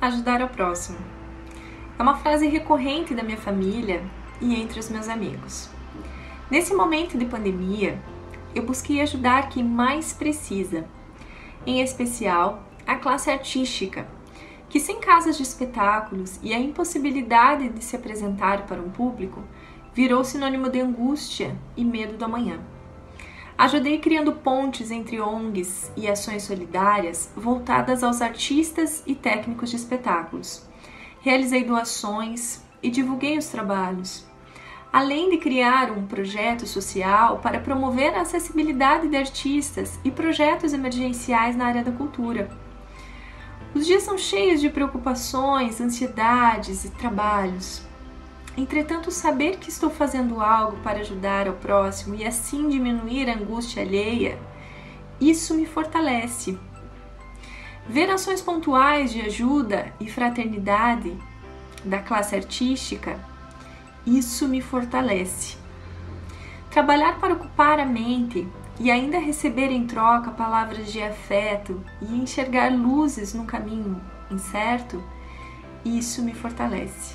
ajudar ao próximo. É uma frase recorrente da minha família e entre os meus amigos. Nesse momento de pandemia, eu busquei ajudar quem mais precisa, em especial a classe artística, que sem casas de espetáculos e a impossibilidade de se apresentar para um público virou sinônimo de angústia e medo do amanhã. Ajudei criando pontes entre ONGs e ações solidárias voltadas aos artistas e técnicos de espetáculos. Realizei doações e divulguei os trabalhos. Além de criar um projeto social para promover a acessibilidade de artistas e projetos emergenciais na área da cultura. Os dias são cheios de preocupações, ansiedades e trabalhos. Entretanto, saber que estou fazendo algo para ajudar ao próximo e assim diminuir a angústia alheia, isso me fortalece. Ver ações pontuais de ajuda e fraternidade da classe artística, isso me fortalece. Trabalhar para ocupar a mente e ainda receber em troca palavras de afeto e enxergar luzes no caminho incerto, isso me fortalece.